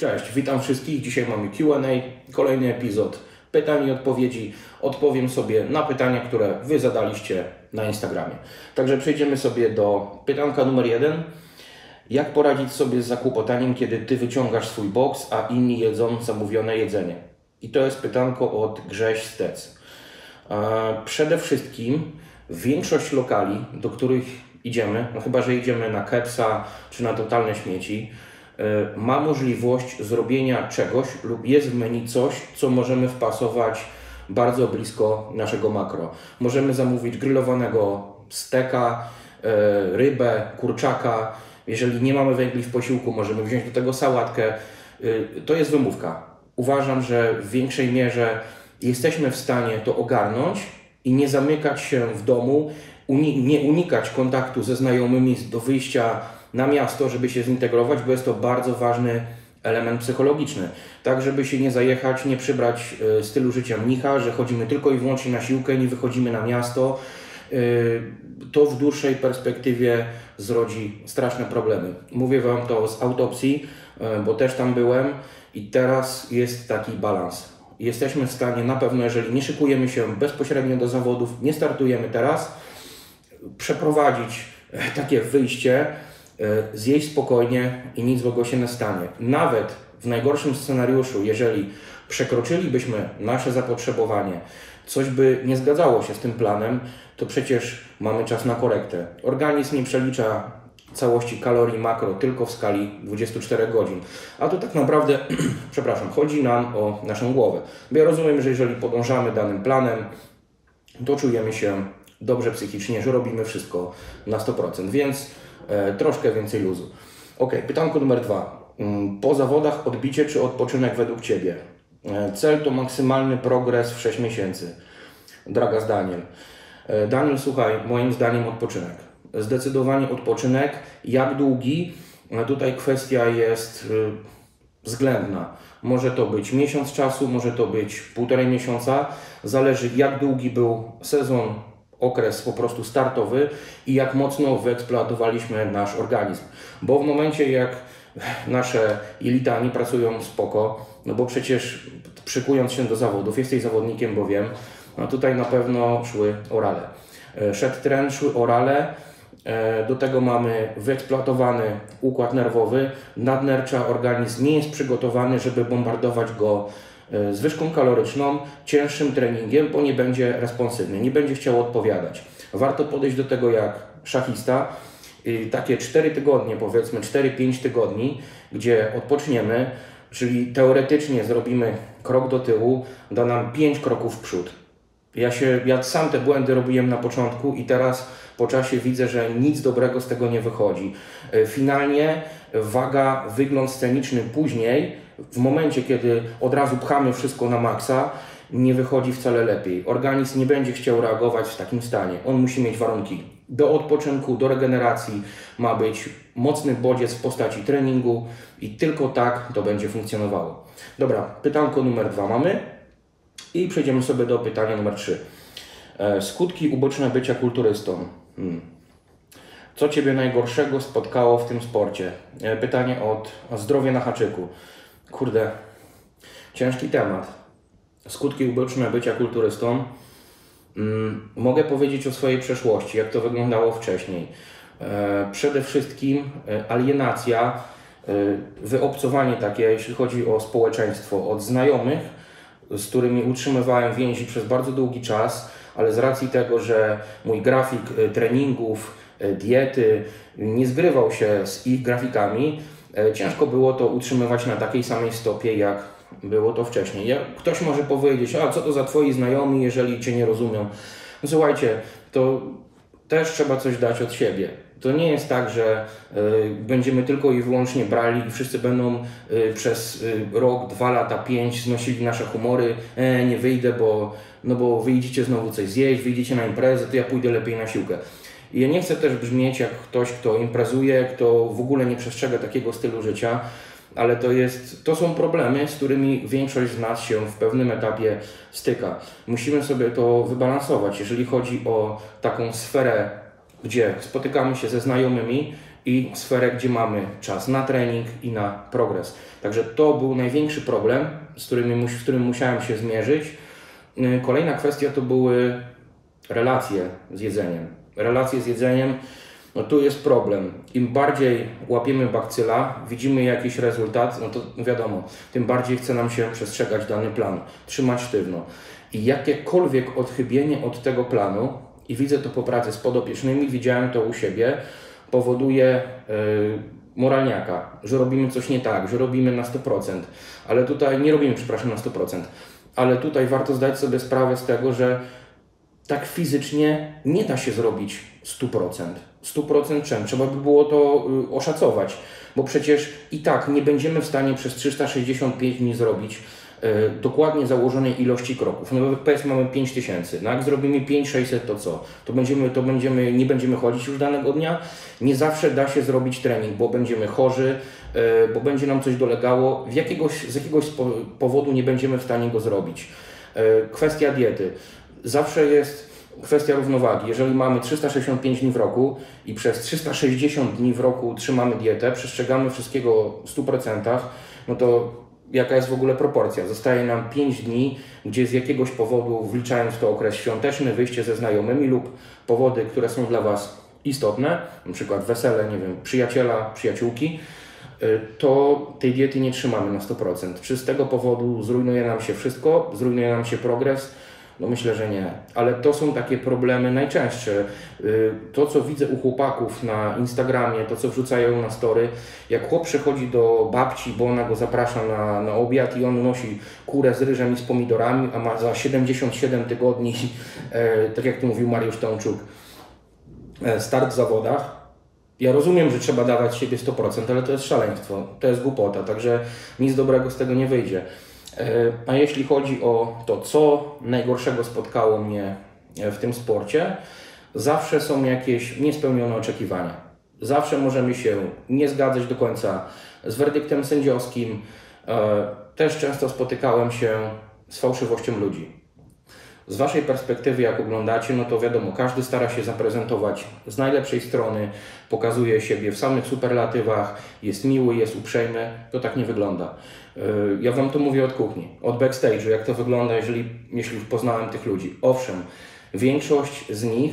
Cześć, witam wszystkich. Dzisiaj mamy QA, kolejny epizod pytań i odpowiedzi. Odpowiem sobie na pytania, które Wy zadaliście na Instagramie. Także przejdziemy sobie do pytanka numer jeden. Jak poradzić sobie z zakłopotaniem, kiedy Ty wyciągasz swój boks, a inni jedzą zamówione jedzenie? I to jest pytanko od Grześ Stec. Przede wszystkim większość lokali, do których idziemy, no chyba, że idziemy na kepsa czy na totalne śmieci, E, ma możliwość zrobienia czegoś lub jest w menu coś, co możemy wpasować bardzo blisko naszego makro. Możemy zamówić grillowanego steka, e, rybę, kurczaka. Jeżeli nie mamy węgli w posiłku, możemy wziąć do tego sałatkę. E, to jest wymówka. Uważam, że w większej mierze jesteśmy w stanie to ogarnąć i nie zamykać się w domu, nie unikać kontaktu ze znajomymi do wyjścia na miasto, żeby się zintegrować, bo jest to bardzo ważny element psychologiczny. Tak, żeby się nie zajechać, nie przybrać e, stylu życia mnicha, że chodzimy tylko i wyłącznie na siłkę, nie wychodzimy na miasto. E, to w dłuższej perspektywie zrodzi straszne problemy. Mówię Wam to z autopsji, e, bo też tam byłem i teraz jest taki balans. Jesteśmy w stanie na pewno, jeżeli nie szykujemy się bezpośrednio do zawodów, nie startujemy teraz, przeprowadzić takie wyjście, zjeść spokojnie i nic złego się nie stanie. Nawet w najgorszym scenariuszu, jeżeli przekroczylibyśmy nasze zapotrzebowanie, coś by nie zgadzało się z tym planem, to przecież mamy czas na korektę. Organizm nie przelicza całości kalorii makro tylko w skali 24 godzin. A tu tak naprawdę, przepraszam, chodzi nam o naszą głowę. Bo ja rozumiem, że jeżeli podążamy danym planem, to czujemy się dobrze psychicznie, że robimy wszystko na 100%. Więc E, troszkę więcej luzu. Ok, pytanko numer dwa. Mm, po zawodach odbicie czy odpoczynek według Ciebie? E, cel to maksymalny progres w 6 miesięcy. Draga z Daniel. E, Daniel, słuchaj, moim zdaniem odpoczynek. Zdecydowanie odpoczynek. Jak długi? Tutaj kwestia jest y, względna. Może to być miesiąc czasu, może to być półtorej miesiąca. Zależy jak długi był sezon okres po prostu startowy i jak mocno wyeksploatowaliśmy nasz organizm. Bo w momencie jak nasze jelita nie pracują spoko, no bo przecież przykując się do zawodów, jesteś zawodnikiem, bo wiem, no tutaj na pewno szły orale. E, szedł tren, szły orale, e, do tego mamy wyeksploatowany układ nerwowy, nadnercza organizm nie jest przygotowany, żeby bombardować go Zwyżką kaloryczną, cięższym treningiem, bo nie będzie responsywny, nie będzie chciał odpowiadać. Warto podejść do tego jak szachista, takie 4 tygodnie, powiedzmy 4-5 tygodni, gdzie odpoczniemy, czyli teoretycznie zrobimy krok do tyłu, da nam 5 kroków w przód. Ja, się, ja sam te błędy robiłem na początku i teraz po czasie widzę, że nic dobrego z tego nie wychodzi. E, finalnie waga, wygląd sceniczny później w momencie, kiedy od razu pchamy wszystko na maksa, nie wychodzi wcale lepiej. Organizm nie będzie chciał reagować w takim stanie. On musi mieć warunki do odpoczynku, do regeneracji. Ma być mocny bodziec w postaci treningu i tylko tak to będzie funkcjonowało. Dobra, pytanko numer dwa mamy i przejdziemy sobie do pytania numer trzy. E, skutki uboczne bycia kulturystą. Hmm. Co Ciebie najgorszego spotkało w tym sporcie? E, pytanie od zdrowie na haczyku. Kurde, ciężki temat. Skutki uboczne bycia kulturystą. Mm, mogę powiedzieć o swojej przeszłości, jak to wyglądało wcześniej. E, przede wszystkim e, alienacja, e, wyobcowanie takie, jeśli chodzi o społeczeństwo, od znajomych, z którymi utrzymywałem więzi przez bardzo długi czas, ale z racji tego, że mój grafik treningów, diety nie zgrywał się z ich grafikami, ciężko było to utrzymywać na takiej samej stopie, jak było to wcześniej. Ktoś może powiedzieć, a co to za Twoi znajomi, jeżeli Cię nie rozumią. No, słuchajcie, to też trzeba coś dać od siebie. To nie jest tak, że y, będziemy tylko i wyłącznie brali i wszyscy będą y, przez y, rok, dwa lata, pięć znosili nasze humory. E, nie wyjdę, bo, no bo wyjdziecie znowu coś zjeść, wyjdziecie na imprezę, to ja pójdę lepiej na siłkę. I ja nie chcę też brzmieć jak ktoś, kto imprezuje, kto w ogóle nie przestrzega takiego stylu życia, ale to, jest, to są problemy, z którymi większość z nas się w pewnym etapie styka. Musimy sobie to wybalansować. Jeżeli chodzi o taką sferę, gdzie spotykamy się ze znajomymi, i sferę, gdzie mamy czas na trening i na progres. Także to był największy problem, z którym, z którym musiałem się zmierzyć. Kolejna kwestia to były relacje z jedzeniem. Relacje z jedzeniem, no tu jest problem. Im bardziej łapiemy bakcyla, widzimy jakiś rezultat, no to wiadomo, tym bardziej chce nam się przestrzegać dany plan, trzymać sztywno. I jakiekolwiek odchybienie od tego planu, i widzę to po pracy z podopiecznymi, widziałem to u siebie, powoduje yy, moralniaka, że robimy coś nie tak, że robimy na 100%, ale tutaj nie robimy, przepraszam, na 100%, ale tutaj warto zdać sobie sprawę z tego, że tak fizycznie nie da się zrobić 100%. 100% czym? Trzeba by było to y, oszacować, bo przecież i tak nie będziemy w stanie przez 365 dni zrobić y, dokładnie założonej ilości kroków. No powiedzmy mamy 5000, no jak zrobimy 5600 to co? To będziemy, to będziemy, nie będziemy chodzić już danego dnia? Nie zawsze da się zrobić trening, bo będziemy chorzy, y, bo będzie nam coś dolegało, w jakiegoś, z jakiegoś powodu nie będziemy w stanie go zrobić. Kwestia diety. Zawsze jest kwestia równowagi. Jeżeli mamy 365 dni w roku i przez 360 dni w roku trzymamy dietę, przestrzegamy wszystkiego w 100%, no to jaka jest w ogóle proporcja? Zostaje nam 5 dni, gdzie z jakiegoś powodu, wliczając to okres świąteczny, wyjście ze znajomymi lub powody, które są dla Was istotne, na przykład wesele, nie wiem, przyjaciela, przyjaciółki, y, to tej diety nie trzymamy na 100%. Czy z tego powodu zrujnuje nam się wszystko, zrujnuje nam się progres, no myślę, że nie. Ale to są takie problemy najczęstsze. Y, to, co widzę u chłopaków na Instagramie, to, co wrzucają na story, jak chłop przychodzi do babci, bo ona go zaprasza na, na obiad i on nosi kurę z ryżem i z pomidorami, a ma za 77 tygodni, e, tak jak tu mówił Mariusz Tomczuk, e, start w zawodach, ja rozumiem, że trzeba dawać siebie 100%, ale to jest szaleństwo, to jest głupota, także nic dobrego z tego nie wyjdzie. E, a jeśli chodzi o to, co najgorszego spotkało mnie w tym sporcie, zawsze są jakieś niespełnione oczekiwania. Zawsze możemy się nie zgadzać do końca z werdyktem sędziowskim. E, też często spotykałem się z fałszywością ludzi. Z Waszej perspektywy, jak oglądacie, no to wiadomo, każdy stara się zaprezentować z najlepszej strony, pokazuje siebie w samych superlatywach, jest miły, jest uprzejmy. To tak nie wygląda. Y, ja Wam to mówię od kuchni, od backstage'u, jak to wygląda, jeżeli, jeśli już poznałem tych ludzi. Owszem, większość z nich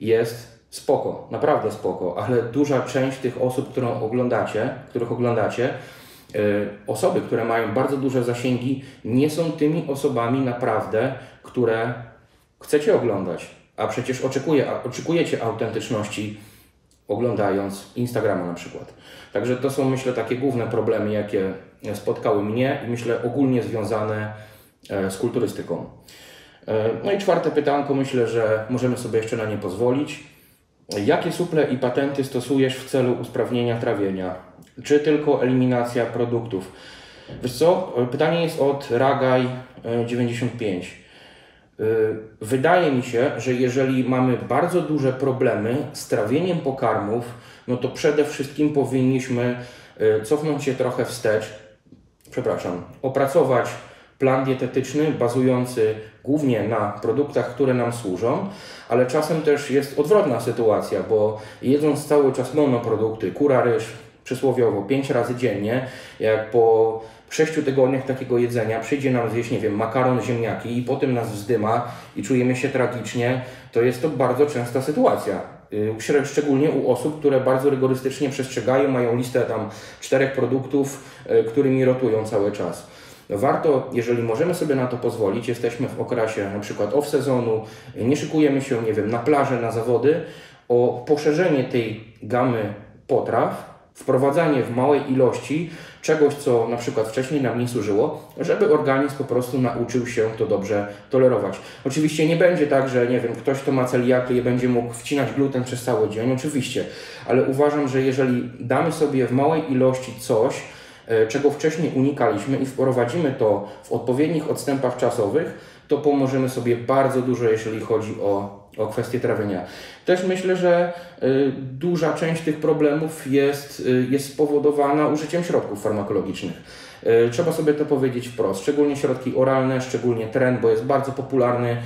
jest spoko, naprawdę spoko, ale duża część tych osób, którą oglądacie, których oglądacie, osoby, które mają bardzo duże zasięgi, nie są tymi osobami naprawdę, które chcecie oglądać. A przecież oczekuje, oczekujecie autentyczności oglądając Instagrama na przykład. Także to są myślę takie główne problemy, jakie spotkały mnie i myślę ogólnie związane e, z kulturystyką. E, no i czwarte pytanko, myślę, że możemy sobie jeszcze na nie pozwolić. Jakie suple i patenty stosujesz w celu usprawnienia trawienia? Czy tylko eliminacja produktów? Wiesz co, pytanie jest od Ragaj 95. E, wydaje mi się, że jeżeli mamy bardzo duże problemy z trawieniem pokarmów, no to przede wszystkim powinniśmy cofnąć się trochę wstecz, przepraszam, opracować plan dietetyczny bazujący głównie na produktach, które nam służą, ale czasem też jest odwrotna sytuacja, bo jedząc cały czas monoprodukty, kura, ryż, przysłowiowo 5 razy dziennie, jak po 6 tygodniach takiego jedzenia przyjdzie nam zjeść, nie wiem, makaron, ziemniaki i potem nas wzdyma i czujemy się tragicznie, to jest to bardzo częsta sytuacja. Y, szczególnie u osób, które bardzo rygorystycznie przestrzegają, mają listę tam czterech produktów, y, którymi rotują cały czas. Warto, jeżeli możemy sobie na to pozwolić, jesteśmy w okresie na przykład off-sezonu, nie szykujemy się, nie wiem, na plażę, na zawody, o poszerzenie tej gamy potraw, wprowadzanie w małej ilości czegoś, co na przykład wcześniej nam nie służyło, żeby organizm po prostu nauczył się to dobrze tolerować. Oczywiście nie będzie tak, że nie wiem, ktoś, kto ma celiakię będzie mógł wcinać gluten przez cały dzień, oczywiście, ale uważam, że jeżeli damy sobie w małej ilości coś, e, czego wcześniej unikaliśmy i wprowadzimy to w odpowiednich odstępach czasowych, to pomożemy sobie bardzo dużo, jeżeli chodzi o o kwestię trawienia. Też myślę, że y, duża część tych problemów jest, y, jest spowodowana użyciem środków farmakologicznych. Y, trzeba sobie to powiedzieć wprost, szczególnie środki oralne, szczególnie tren, bo jest bardzo popularny,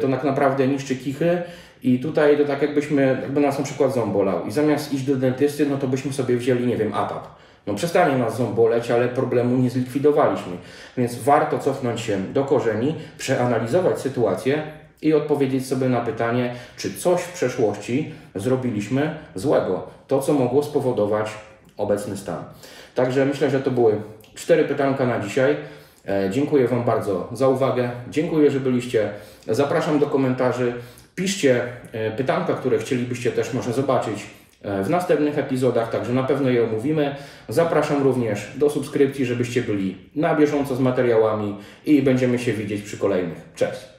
to tak naprawdę niszczy kichy I tutaj to tak jakbyśmy, jakby nas na przykład ząb bolał i zamiast iść do dentysty, no to byśmy sobie wzięli, nie wiem, APAP. No przestanie nas ząb boleć, ale problemu nie zlikwidowaliśmy. Więc warto cofnąć się do korzeni, przeanalizować sytuację i odpowiedzieć sobie na pytanie, czy coś w przeszłości zrobiliśmy złego. To, co mogło spowodować obecny stan. Także myślę, że to były cztery pytanka na dzisiaj. E, dziękuję Wam bardzo za uwagę. Dziękuję, że byliście. Zapraszam do komentarzy. Piszcie e, pytanka, które chcielibyście też może zobaczyć e, w następnych epizodach, także na pewno je omówimy. Zapraszam również do subskrypcji, żebyście byli na bieżąco z materiałami i będziemy się widzieć przy kolejnych. Cześć!